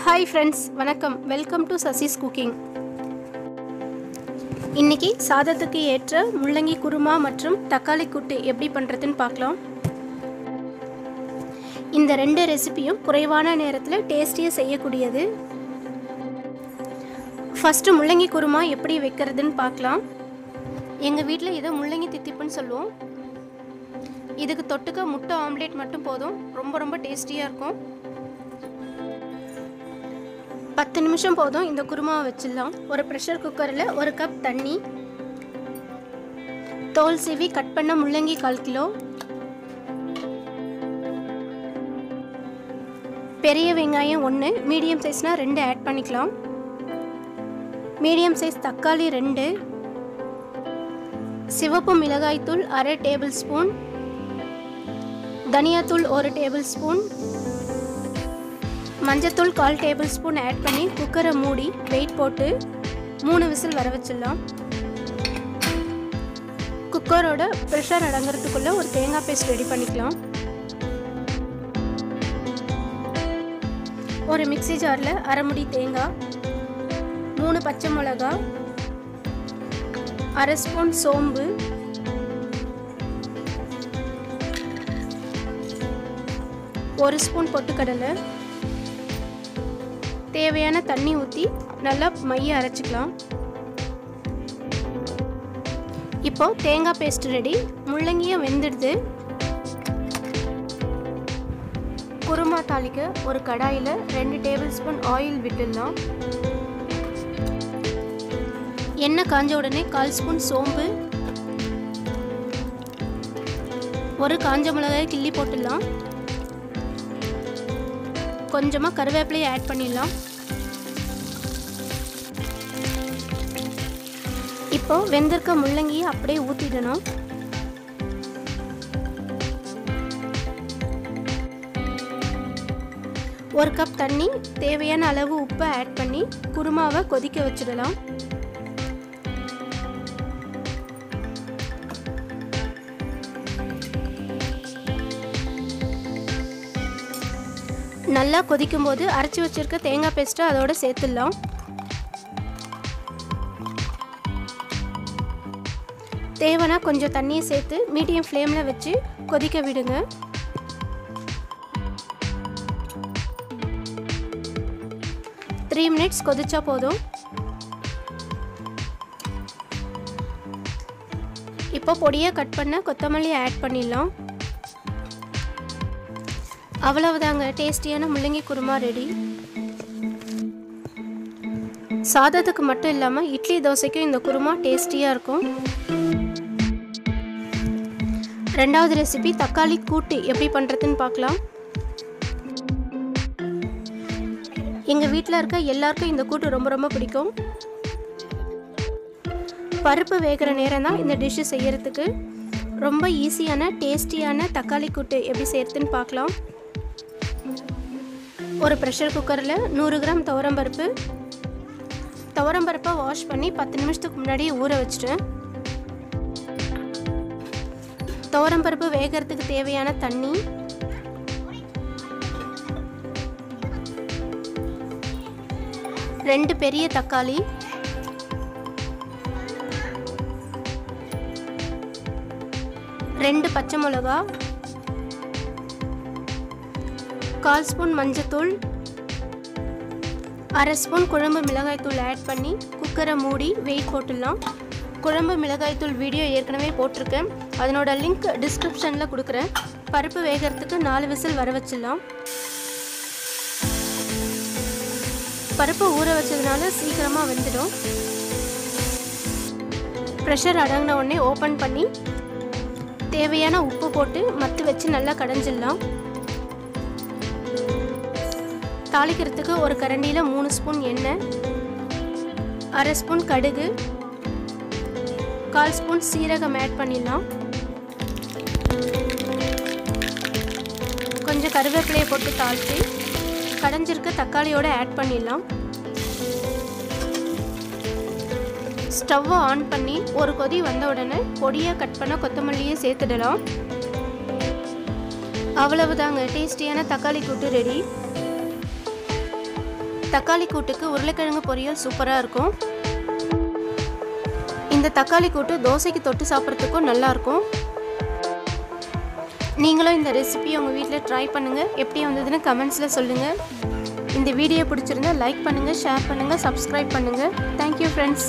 Hi friends வணக்கம். Welcome to Sasi's cooking இன்றைக்கி சாதத்துக்கு ஏற்ற முள்ளங்கி குருமா மற்றும் தக்காளி கூட்டு எப்படி பண்ணுறதுன்னு பார்க்கலாம். இந்த ரெண்டு ரெசிபியும் குறைவான நேரத்தில் டேஸ்டியாக செய்யக்கூடியது. ஃபஸ்ட்டு முள்ளங்கி குருமா எப்படி வைக்கிறதுன்னு பார்க்கலாம். எங்கள் வீட்டில் இதை முள்ளங்கி தித்திப்புன்னு சொல்லுவோம். இதுக்கு தொட்டுக்க முட்டை ஆம்லேட் மட்டும் போதும். ரொம்ப ரொம்ப டேஸ்டியாக இருக்கும். பத்து நிமிஷம் போதும் இந்த குருமாவை வச்சிடலாம். ஒரு ப்ரெஷர் குக்கரில் ஒரு கப் தண்ணி. தோல் சீவி கட் பண்ண முள்ளங்கி கால் கிலோ. பெரிய வெங்காயம் ஒன்று மீடியம் சைஸ்னால் ரெண்டு ஆட் பண்ணிக்கலாம். மீடியம் சைஸ் தக்காளி ரெண்டு. சிவப்பு மிளகாய்த்தூள் அரை டேபிள் ஸ்பூன் தனியாத்தூள் ஒரு டேபிள் ஸ்பூன் மஞ்சத்தூள் கால் டேபிள் ஸ்பூன் ஆட் பண்ணி குக்கரை மூடி வெயிட் போட்டு மூணு விசில் வர வச்சிடலாம். குக்கரோட ப்ரெஷர் அடங்குறதுக்குள்ளே ஒரு தேங்காய் பேஸ்ட் ரெடி பண்ணிக்கலாம். ஒரு மிக்சி ஜாரில் அரைமுடி தேங்காய் மூணு பச்சை மிளகா அரை ஸ்பூன் சோம்பு ஒரு ஸ்பூன் பொட்டுக்கடலை தேவையான தண்ணி ஊற்றி நல்லா மைய அரைச்சிக்கலாம். இப்போ தேங்காய் பேஸ்ட் ரெடி முள்ளங்கியும் வெந்துடுது. குருமா தாளிக்க ஒரு கடாயில் ரெண்டு டேபிள் ஸ்பூன் ஆயில் விட்டுடலாம். எண்ணெய் காஞ்ச உடனே கால் ஸ்பூன் சோம்பு. ஒரு காஞ்ச மிளகாய் கிள்ளி போட்டுடலாம். கொஞ்சமாக கருவேப்பிலையை ஆட் பண்ணிடலாம். இப்போ வெந்திருக்க முள்ளங்கியை அப்படியே ஊற்றிடணும் ஒரு கப் தண்ணி தேவையான அளவு உப்பை ஆட் பண்ணி குருமாவை கொதிக்க வச்சிடலாம். நல்லா கொதிக்கும் போது அரைச்சி வச்சிருக்க தேங்காய் பேஸ்ட்டை அதோட சேர்த்துடலாம். தேவைன்னா கொஞ்சம் தண்ணியை சேர்த்து மீடியம் ஃப்ளேமில் வச்சு கொதிக்க விடுங்க. த்ரீ மினிட்ஸ் கொதிச்சா போதும். இப்போ பொடியை கட் பண்ண கொத்தமல்லி ஆட் பண்ணிடலாம். அவ்வளவுதாங்க டேஸ்டியான முள்ளங்கி குருமா ரெடி சாதத்துக்கு மட்டும் இல்லாமல் இட்லி தோசைக்கும் இந்த குருமா டேஸ்டியாக இருக்கும். ரெண்டாவது ரெசிபி தக்காளி கூட்டு எப்படி பண்ணுறதுன்னு பார்க்கலாம். எங்கள் வீட்டில் இருக்க எல்லாருக்கும் இந்த கூட்டு ரொம்ப ரொம்ப பிடிக்கும். பருப்பு வேகிற நேரம் தான் இந்த டிஷ்ஷு செய்கிறதுக்கு ரொம்ப ஈஸியான டேஸ்டியான தக்காளி கூட்டு எப்படி செய்கிறதுன்னு பார்க்கலாம். ஒரு ப்ரெஷர் குக்கரில் நூறு கிராம் துவரம்பருப்பு துவரம்பருப்பை வாஷ் பண்ணி பத்து நிமிஷத்துக்கு முன்னாடியே ஊற வச்சுட்டேன் துவரம்பருப்பு வேகிறதுக்கு தேவையான தண்ணி. ரெண்டு பெரிய தக்காளி. ரெண்டு பச்சை மிளகா. கால் ஸ்பூன் மஞ்சத்தூள் அரை ஸ்பூன் குழம்பு மிளகாய்த்தூள் ஆட் பண்ணி குக்கரை மூடி வெயிட் போட்டுடலாம். குழம்பு மிளகாய்த்தூள் வீடியோ ஏற்கனவே போட்டிருக்கேன். அதனோட லிங்க் டிஸ்கிரிப்ஷனில் கொடுக்குறேன். பருப்பு வேகிறதுக்கு நாலு விசில் வர வச்சிடலாம். பருப்பு ஊற வச்சதுனால சீக்கிரமாக வெந்துடும். ப்ரெஷர் அடங்கின உடனே ஓப்பன் பண்ணி தேவையான உப்பு போட்டு மத்து வச்சு நல்லா கடைஞ்சிடலாம். தாளிக்கிறதுக்கு ஒரு கரண்டியில் மூணு ஸ்பூன் எண்ணெய் அரை ஸ்பூன் கடுகு கால் ஸ்பூன் சீரகம் ஆட் பண்ணிடலாம். கொஞ்சம் கருவேப்பிலையை போட்டு தாழ்த்தி கடைஞ்சிருக்க தக்காளியோட ஆட் பண்ணிடலாம். ஸ்டவ்வை ஆன் பண்ணி ஒரு கொதி வந்த உடனே பொடியாக கட் பண்ண கொத்தமல்லியை சேர்த்துடலாம். அவ்வளவுதாங்க டேஸ்டியான தக்காளி கூட்டு ரெடி தக்காளி கூட்டுக்கு உருளைக்கிழங்கு பொரியல் சூப்பராக இருக்கும். இந்த தக்காளி கூட்டு தோசைக்கு தொட்டு சாப்பிட்றதுக்கும் நல்லாயிருக்கும் நீங்களும் இந்த ரெசிபி உங்கள் வீட்டில் ட்ரை பண்ணுங்கள் எப்படி வந்ததுன்னு கமெண்ட்ஸில் சொல்லுங்கள் இந்த வீடியோ பிடிச்சிருந்தா லைக் பண்ணுங்கள் ஷேர் பண்ணுங்கள் சப்ஸ்கிரைப் பண்ணுங்கள் தேங்க்யூ ஃப்ரெண்ட்ஸ்